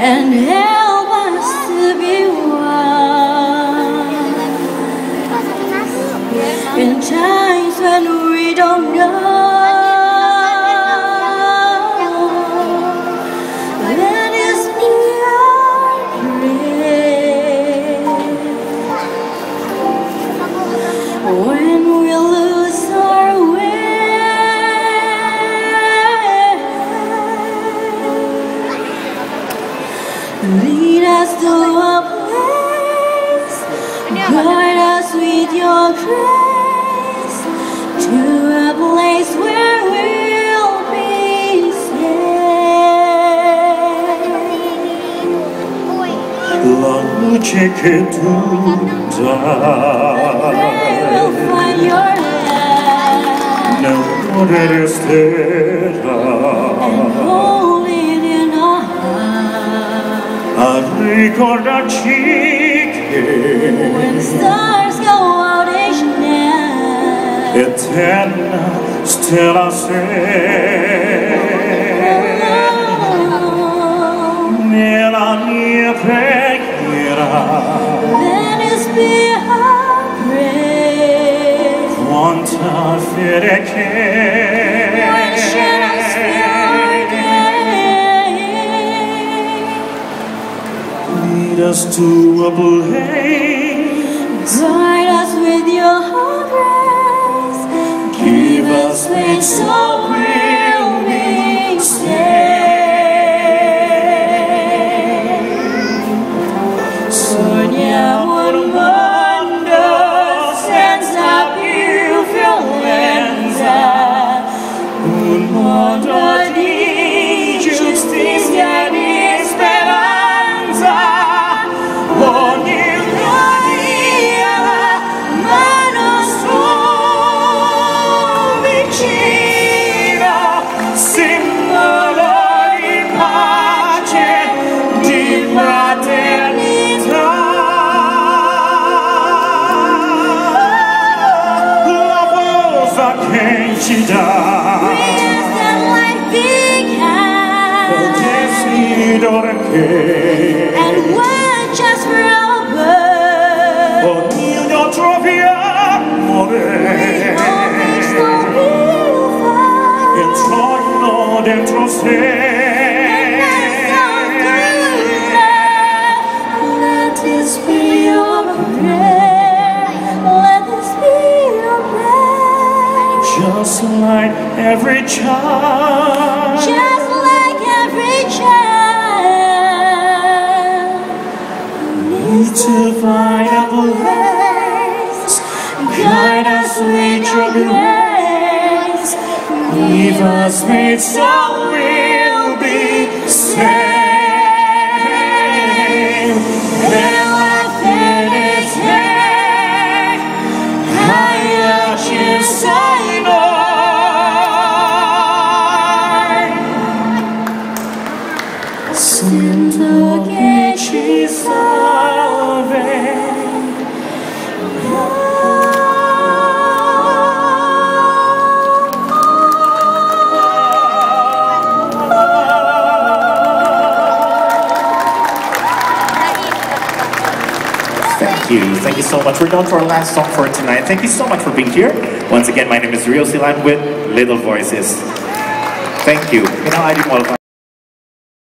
and help us to be one. In times when we don't know. Us with your grace, to a place where we'll be safe. Luce che tu Where we'll find your hand. nel cuore resterà Hold it in our heart. a ricordarci che When stars night. eterna stella sei nella mia preghiera Let us be our praise. quanta fede When che fill our day. lead us to a place Guide us with your grace. Give us faith so forza che ci dà Yes, that life il began. desidero che And when just for over, ognuno trovi amore just like every child Just like every child needs to find a place. Guide us with your grace. Leave us made so we'll be saved. Thank you. Thank you so much. We're down to our last song for tonight. Thank you so much for being here. Once again, my name is Rio Silaen with Little Voices. Thank you.